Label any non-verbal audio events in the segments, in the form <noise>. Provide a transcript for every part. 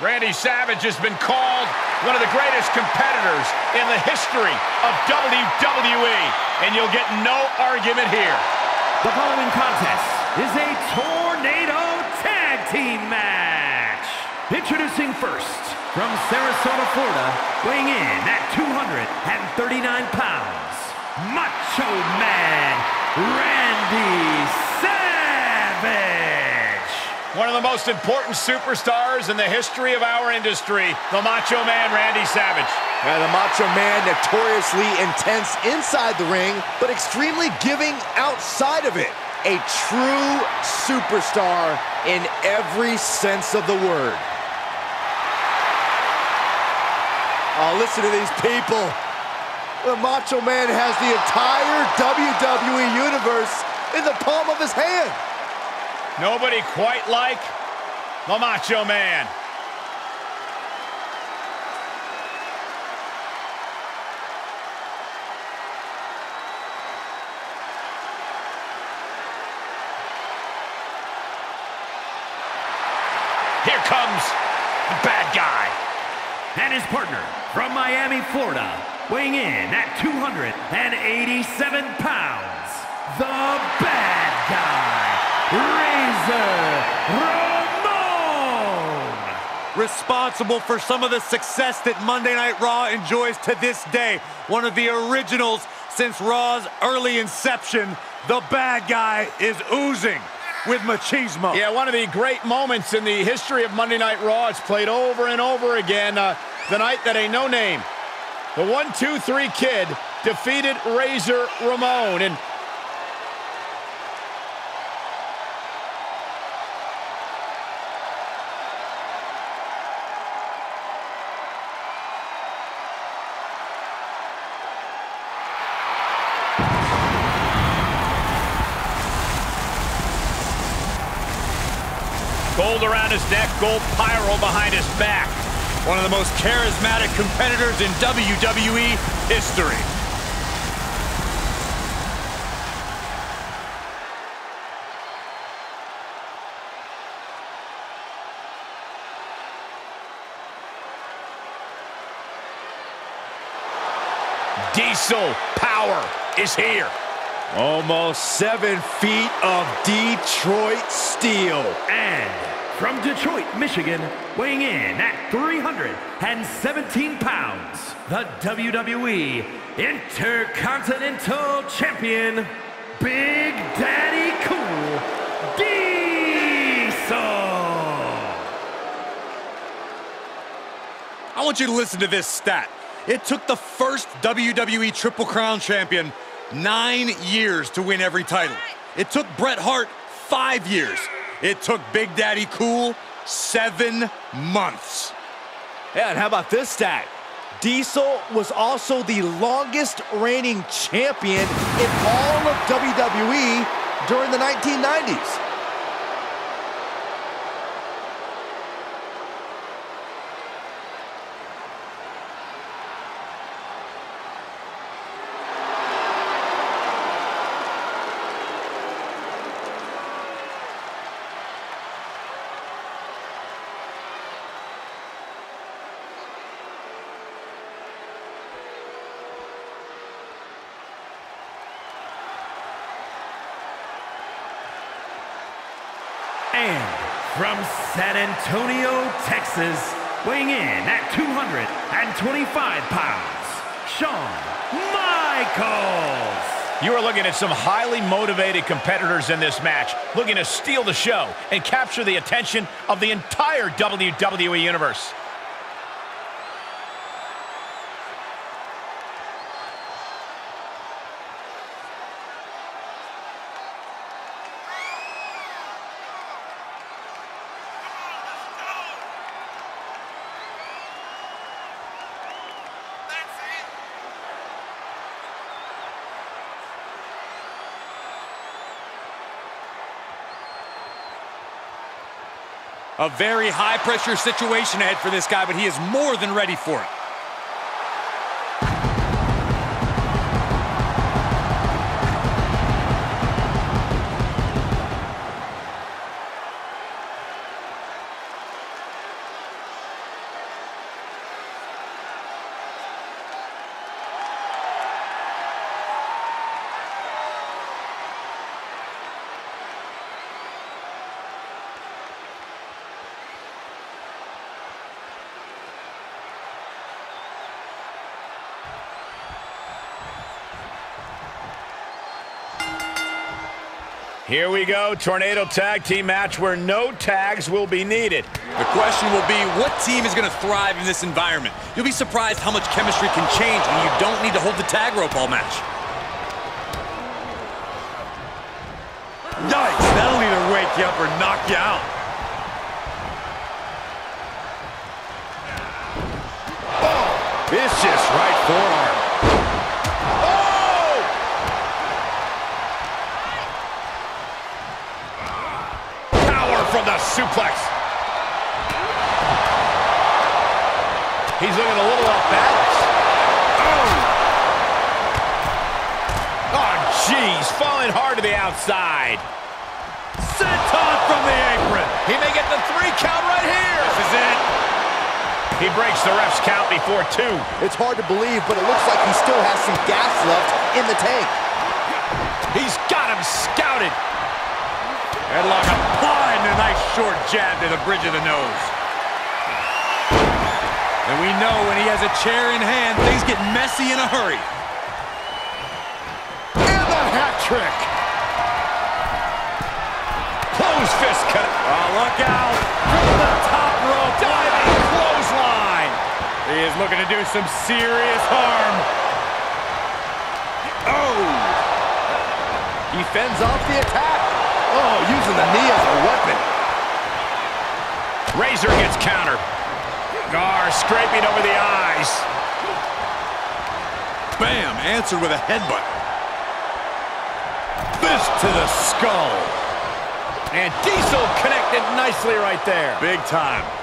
Randy Savage has been called one of the greatest competitors in the history of WWE, and you'll get no argument here. The following contest is a Tornado Tag Team match. Introducing first, from Sarasota, Florida, weighing in at 239 pounds, Macho Man, Randy Savage. One of the most important superstars in the history of our industry, the Macho Man Randy Savage. Yeah, the Macho Man notoriously intense inside the ring, but extremely giving outside of it. A true superstar in every sense of the word. Oh, listen to these people. The Macho Man has the entire WWE Universe in the palm of his hand. Nobody quite like the Macho Man. Here comes the bad guy. And his partner from Miami, Florida, weighing in at 287 pounds, the bad guy, Razor Ramon! Responsible for some of the success that Monday Night Raw enjoys to this day. One of the originals since Raw's early inception. The bad guy is oozing with machismo. Yeah, one of the great moments in the history of Monday Night Raw. It's played over and over again. Uh, the night that a no-name, the one-two-three kid, defeated Razor Ramon. And Gold around his neck, gold pyro behind his back. One of the most charismatic competitors in WWE history. Diesel power is here. Almost seven feet of Detroit steel. And from Detroit, Michigan, weighing in at 317 pounds, the WWE Intercontinental Champion, Big Daddy Cool Diesel. I want you to listen to this stat. It took the first WWE Triple Crown champion nine years to win every title. It took Bret Hart five years. It took Big Daddy Cool seven months. Yeah, and how about this stat? Diesel was also the longest reigning champion in all of WWE during the 1990s. And from San Antonio, Texas, weighing in at 225 pounds, Shawn Michaels. You are looking at some highly motivated competitors in this match, looking to steal the show and capture the attention of the entire WWE Universe. A very high-pressure situation ahead for this guy, but he is more than ready for it. Here we go, Tornado Tag Team match where no tags will be needed. The question will be, what team is going to thrive in this environment? You'll be surprised how much chemistry can change when you don't need to hold the tag rope all match. Yikes, that'll either wake you up or knock you out. Oh, vicious right suplex. He's looking a little off balance. Oh! Oh, jeez. Falling hard to the outside. Senton from the apron. He may get the three count right here. This is it. He breaks the ref's count before two. It's hard to believe, but it looks like he still has some gas left in the tank. He's got him scouted. Headlock applying a nice short jab to the bridge of the nose. And we know when he has a chair in hand, things get messy in a hurry. And the hat trick. Close fist cut. Oh, look out. From the top rope. Diving clothesline. He is looking to do some serious harm. Oh! He fends off the attack. Oh, using the knee as a weapon. Razor gets countered. Gar scraping over the eyes. Bam! Answered with a headbutt. Fist to the skull. And Diesel connected nicely right there. Big time.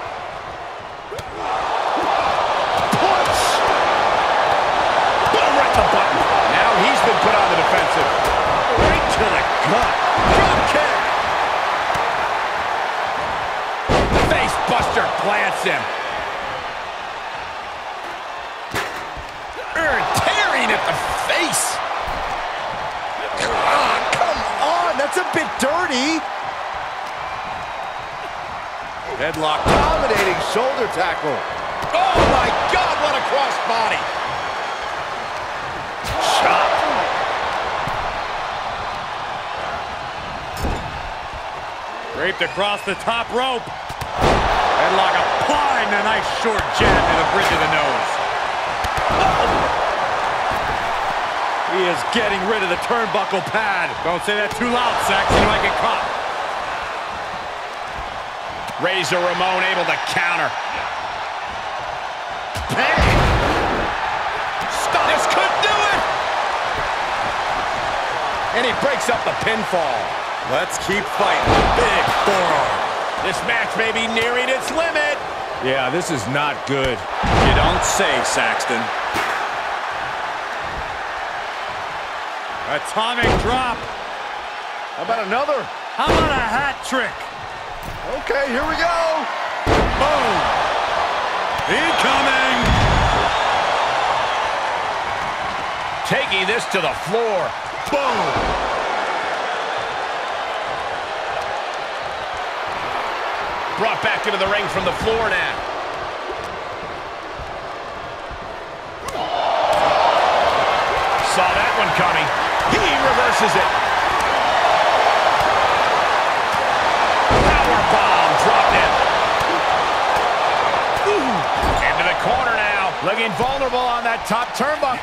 Him. Er, tearing at the face. Ah, come on, that's a bit dirty. Headlock. Dominating shoulder tackle. Oh my God, what a crossbody. Chop. Draped across the top rope. Headlock applying a nice short jab to the bridge of the nose. He is getting rid of the turnbuckle pad. Don't say that too loud, Saxton. You might get caught. Razor Ramon able to counter. Stop. This could do it! And he breaks up the pinfall. Let's keep fighting. Big forearm. This match may be nearing its limit. Yeah, this is not good. You don't say, Saxton. Atomic drop. How about another? How about a hat trick? Okay, here we go. Boom. Incoming. Taking this to the floor. Boom! Back into the ring from the floor now. Saw that one coming. He reverses it. Power bomb dropped in. Into the corner now. Looking vulnerable on that top turnbuckle.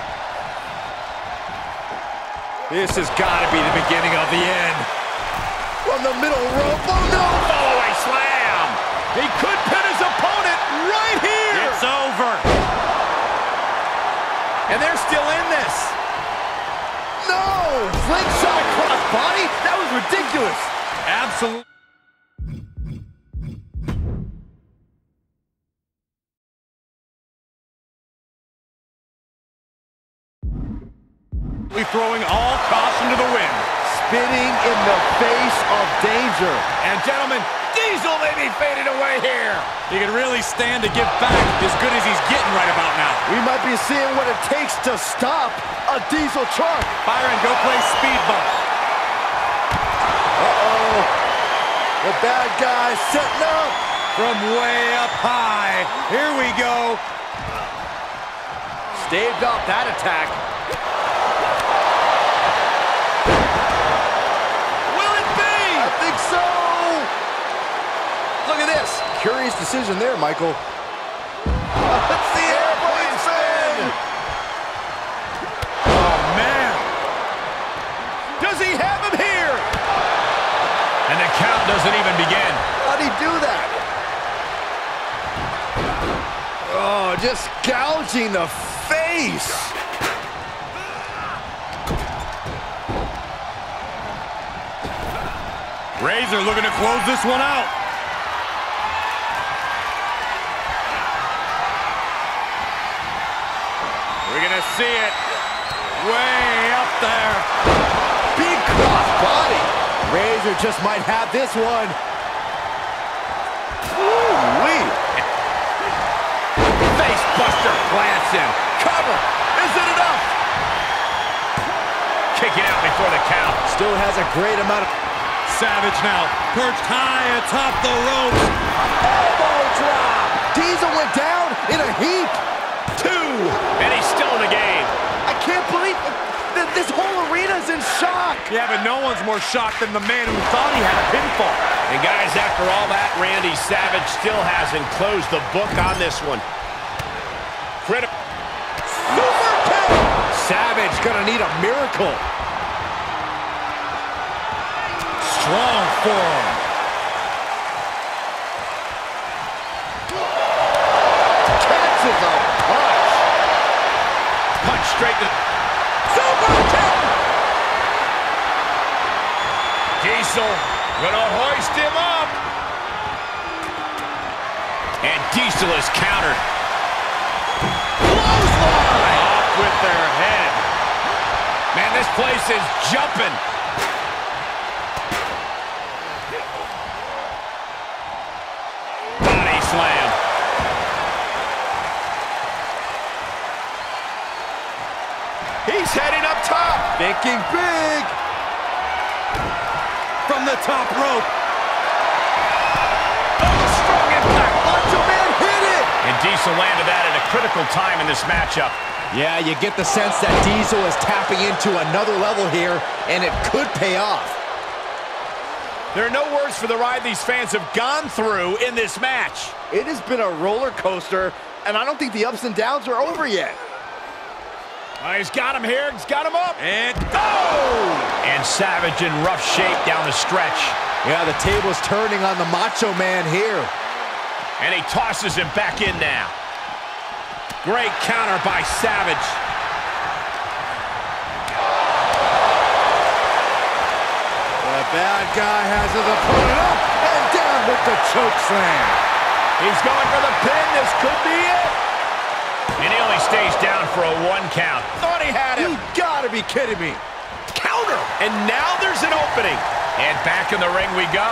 This has got to be the beginning of the end. From the middle rope. Oh, no. Fallaway slam. He could pin his opponent right here. It's over. And they're still in this. No! Slingshot across body? That was ridiculous. Absolutely. Throwing all caution to the wind. Spitting in the face of danger. And gentlemen, Diesel may be fading away here. He can really stand to give back as good as he's getting right about now. We might be seeing what it takes to stop a diesel truck. Byron, go play speed bump. Uh-oh. The bad guy setting up. From way up high. Here we go. Staved off that attack. Will it be? Curious decision there, Michael. <laughs> That's the airplane spin! Oh, man. Does he have him here? And the count doesn't even begin. How'd he do that? Oh, just gouging the face. Razor looking to close this one out. We're gonna see it way up there. Big cross body. Razor just might have this one. Ooh-wee. Face buster plants him. Cover. Is it enough? Kicking out before the count. Still has a great amount of Savage now, perched high atop the ropes. elbow drop. Diesel went down in a heap. Two. And he's still in the game. I can't believe that this whole arena's in shock. Yeah, but no one's more shocked than the man who thought he had a pinfall. And guys, after all that, Randy Savage still hasn't closed the book on this one. Critical. Super kick. Savage gonna need a miracle. Strong forearm. Punch straight to... Super kick. Diesel gonna hoist him up. And Diesel is countered. Clothesline! Off with their head. Man, this place is jumping. He's heading up top. Thinking big. From the top rope. Oh, strong impact. Macho Man hit it. And Diesel landed that at a critical time in this matchup. Yeah, you get the sense that Diesel is tapping into another level here, and it could pay off. There are no words for the ride these fans have gone through in this match. It has been a roller coaster, and I don't think the ups and downs are over yet. Oh, he's got him here. He's got him up. And Oh! And Savage in rough shape down the stretch. Yeah, the table's turning on the Macho Man here. And he tosses him back in now. Great counter by Savage. The bad guy has his opponent up and down with the choke slam. He's going for the pin. This could be it. And he only stays down for a one count. Thought he had him. You gotta be kidding me. Counter. And now there's an opening. And back in the ring we go.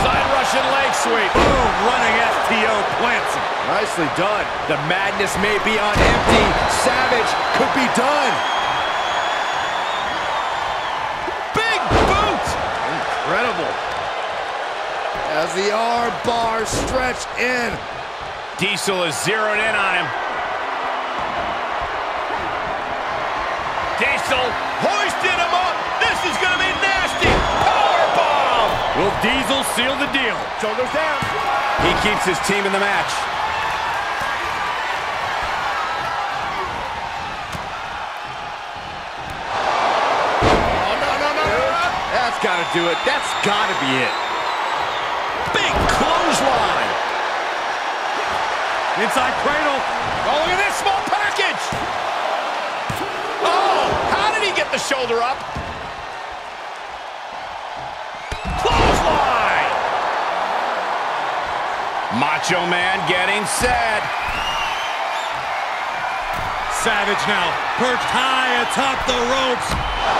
Side Russian leg sweep. boom, running FTO plants him. Nicely done. The madness may be on empty. Savage could be done. Big boot. Incredible. As the arm bar stretched in. Diesel is zeroed in on him. Diesel hoisted him up. This is going to be nasty. Powerbomb. Will Diesel seal the deal? Shoulders down. He keeps his team in the match. Oh, no, no, no. That's got to do it. That's got to be it. Big clothesline. Inside cradle. Oh, look at this small package. Oh, how did he get the shoulder up? Clothesline. Macho Man getting set. Savage now, perched high atop the ropes.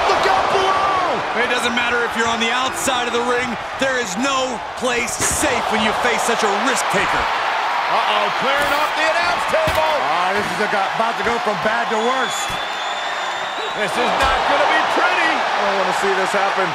Look out below. It doesn't matter if you're on the outside of the ring. There is no place safe when you face such a risk taker. Uh-oh, clearing off the announce table. Ah, this is about to go from bad to worse. This is not going to be pretty. I don't want to see this happen.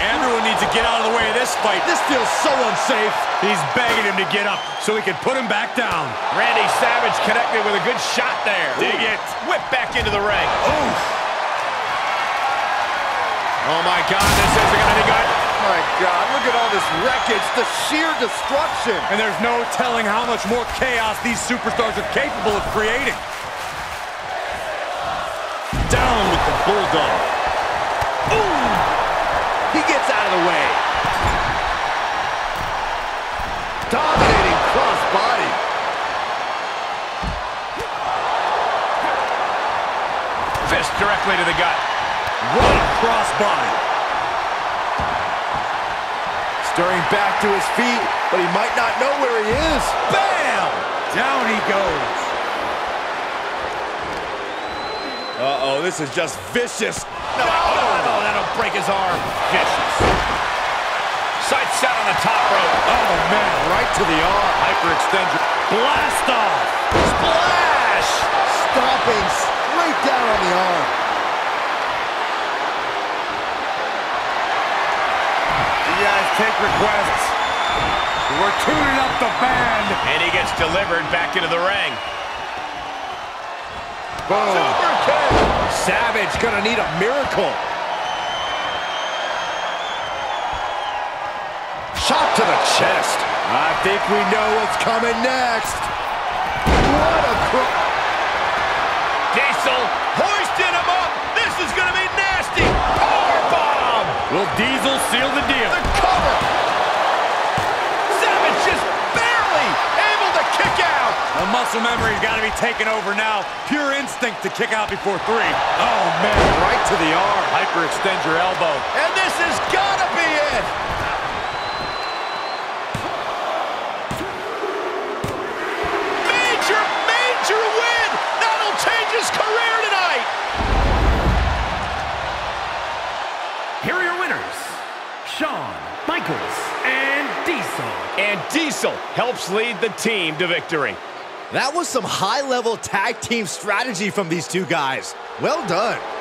Everyone needs to get out of the way of this fight. This feels so unsafe. He's begging him to get up so he can put him back down. Randy Savage connected with a good shot there. Dig it. Whip back into the ring. Oof. Oh my God, this isn't going to be good. My God, look at all this wreckage, the sheer destruction. And there's no telling how much more chaos these superstars are capable of creating. Down with the Bulldog. Ooh! He gets out of the way. Dominating crossbody. Fist directly to the gut. What a crossbody. Stirring back to his feet, but he might not know where he is. Bam! Down he goes. Uh-oh, this is just vicious. No, oh, no, that'll break his arm. Vicious. Sight set on the top rope. Oh, man, right to the arm. Hyperextender. Blast off. Splash! Stomping straight down on the arm. You guys take requests. We're tuning up the band. And he gets delivered back into the ring. Boom. Savage gonna need a miracle. Shot to the chest. I think we know what's coming next. What Will Diesel seal the deal? The cover. Savage just barely able to kick out. The muscle memory's got to be taken over now. Pure instinct to kick out before three. Oh, man. right to the arm. Hyperextend your elbow. And this has got to be it. Major, major win. That'll change his career tonight. Here are your winners, Shawn Michaels and Diesel. And Diesel helps lead the team to victory. That was some high-level tag team strategy from these two guys. Well done.